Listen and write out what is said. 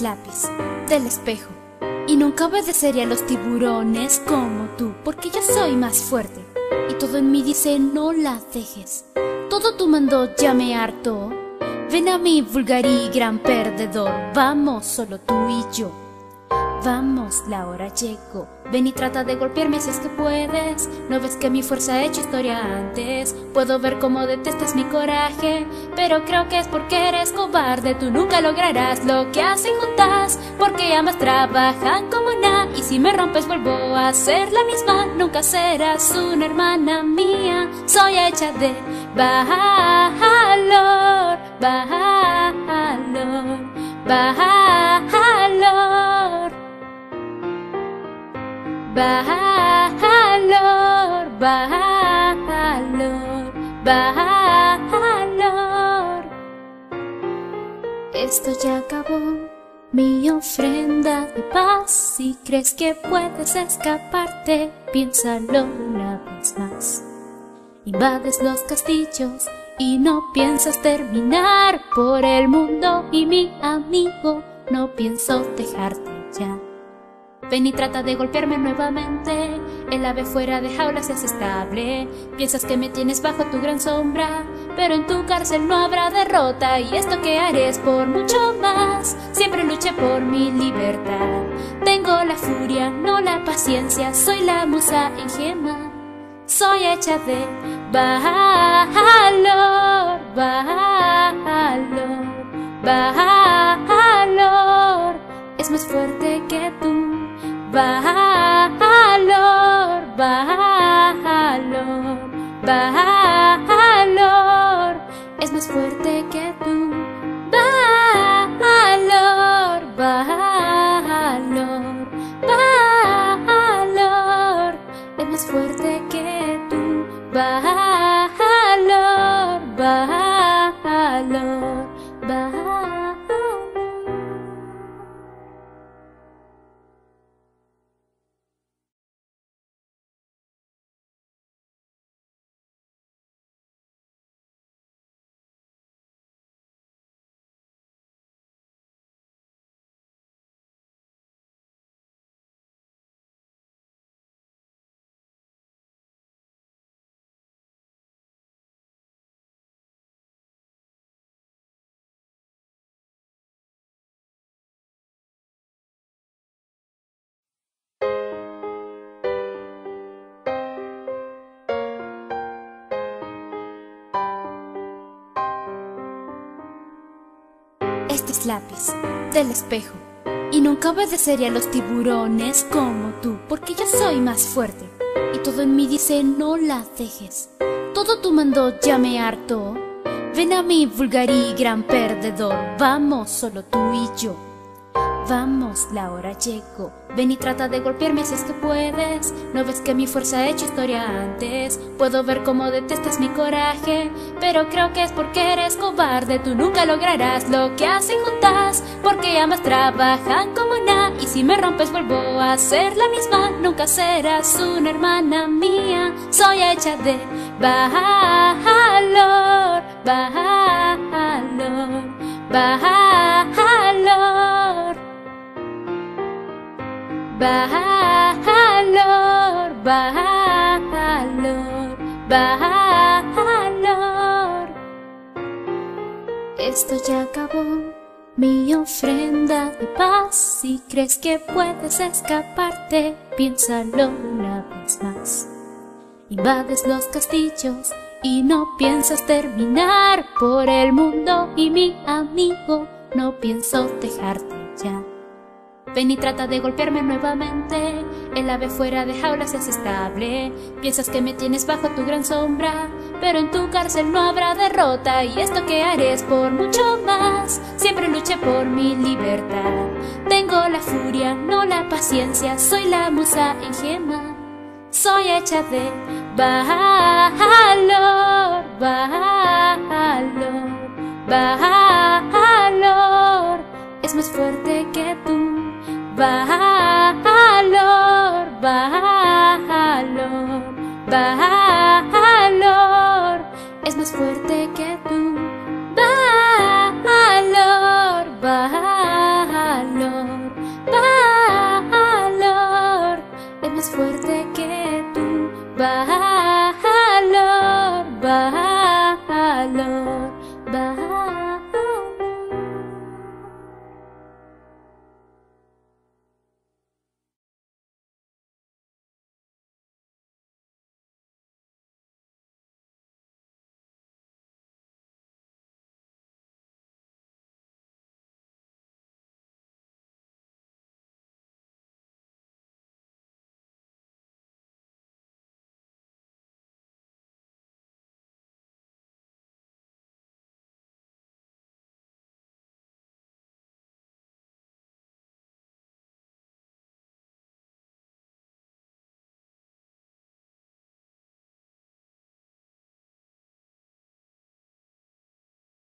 lápiz del espejo y nunca obedecería a los tiburones como tú, porque yo soy más fuerte y todo en mí dice no la dejes. Todo tu mando ya me harto. Ven a mí, vulgar y gran perdedor, vamos solo tú y yo. Vamos, la hora llegó. Ven y trata de golpearme si es que puedes. ¿No ves que mi fuerza ha hecho historia antes? Puedo ver cómo detestas mi coraje, pero creo que es porque eres cobarde. Tú nunca lograrás lo que hacen juntas, porque ambas trabajan como nada. Y si me rompes, vuelvo a ser la misma. Nunca serás una hermana mía. Soy hecha de valor, valor, valor. Valor, valor, valor. Esto ya acabó, mi ofrenda de paz. Si crees que puedes escaparte, piénsalo una vez más. Invades los castillos y no piensas terminar por el mundo y mi amigo, no pienso dejarte ya. Ven y trata de golpearme nuevamente. El ave fuera de jaula se hace estable. Piensas que me tienes bajo tu gran sombra, pero en tu cárcel no habrá derrota. Y esto que haré es por mucho más. Siempre luché por mi libertad. Tengo la furia, no la paciencia. Soy la musa en gema. Soy hecha de valor, valor, valor. Es más fuerte que tú. Valor, valor, valor es más fuerte que tú. Valor, valor, valor es más fuerte que tú. Valor, Este es lápiz del espejo y nunca obedecería a los tiburones como tú, porque yo soy más fuerte y todo en mí dice no la dejes. Todo tu mando ya me harto. Ven a mí, vulgar y gran perdedor, vamos solo tú y yo. Vamos, la hora llegó. Ven y trata de golpearme si es que puedes. ¿No ves que mi fuerza ha hecho historia antes? Puedo ver cómo detestas mi coraje, pero creo que es porque eres cobarde. Tú nunca lograrás lo que hacen juntas, porque ambas trabajan como nada. Y si me rompes, vuelvo a ser la misma. Nunca serás una hermana mía. Soy hecha de valor, valor, valor. Valor, valor, valor. Esto ya acabó, mi ofrenda de paz. Si crees que puedes escaparte, piénsalo una vez más. Invades los castillos y no piensas terminar por el mundo y mi amigo, no pienso dejarte ya. Ven y trata de golpearme nuevamente. El ave fuera de jaula se hace estable. Piensas que me tienes bajo tu gran sombra, pero en tu cárcel no habrá derrota. Y esto que haré es por mucho más. Siempre luché por mi libertad. Tengo la furia, no la paciencia. Soy la musa en gema. Soy hecha de valor, valor, valor. Es más fuerte que valor, valor, valor, es más fuerte que tú. Valor, valor, valor, es más fuerte que tú. Valor, valor, valor.